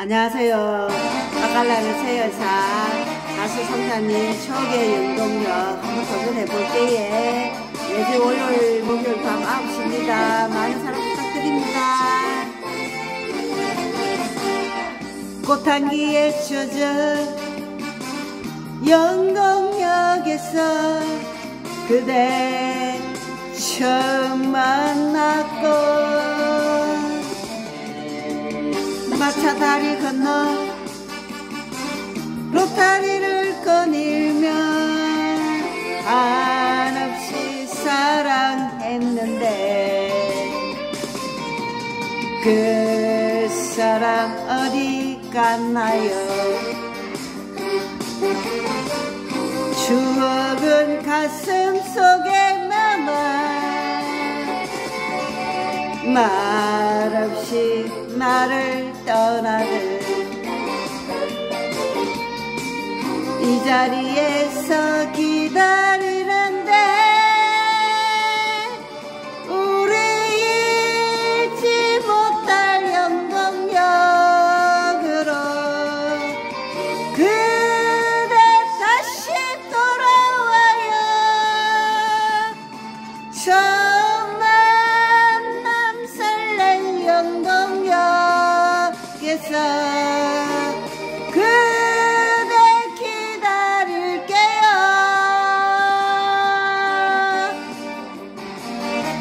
안녕하세요. 바깔라는 새여사 가수 성사님 초계 영동력 한번 도전해 볼게요. 매주 월요일, 목요일 밤 9시입니다. 많은 사랑 부탁드립니다. 꽃향기에 젖어 영동역에서 그대 처음 만 마차 다리 건너 로타리를 거닐며 한없이 사랑했는데 그 사람 어디 갔나요? 추억은 가슴 속에 말없이 나를 떠나듯 이 자리에서 기다리는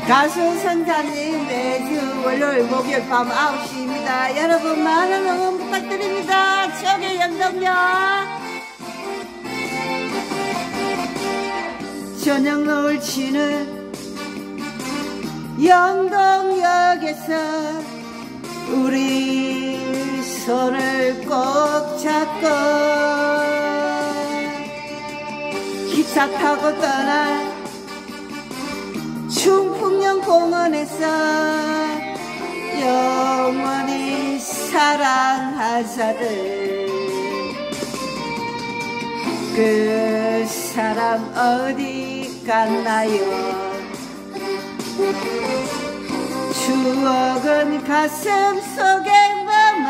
가수 선자님 매주 월요일 목요일 밤 9시입니다. 여러분 많은 응원 부탁드립니다. 최대 영동역 저녁 노을 치는 영동역에서 우리 손을 꼭 잡고 기차 타고 떠나 충 풍령 공원에서 영원히 사랑하자들. 그 사람 어디 갔나요? 추억은 가슴 속에 남아.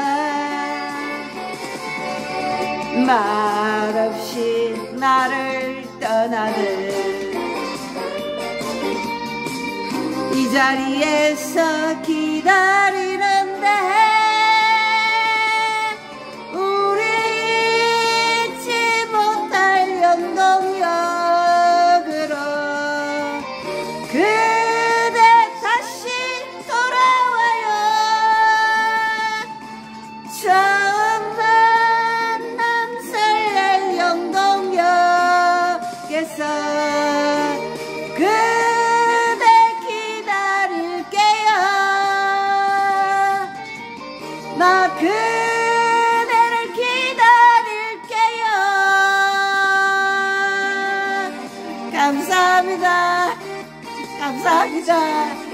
말없이 나를 떠나듯 이 자리 감사합니다. 감사합니다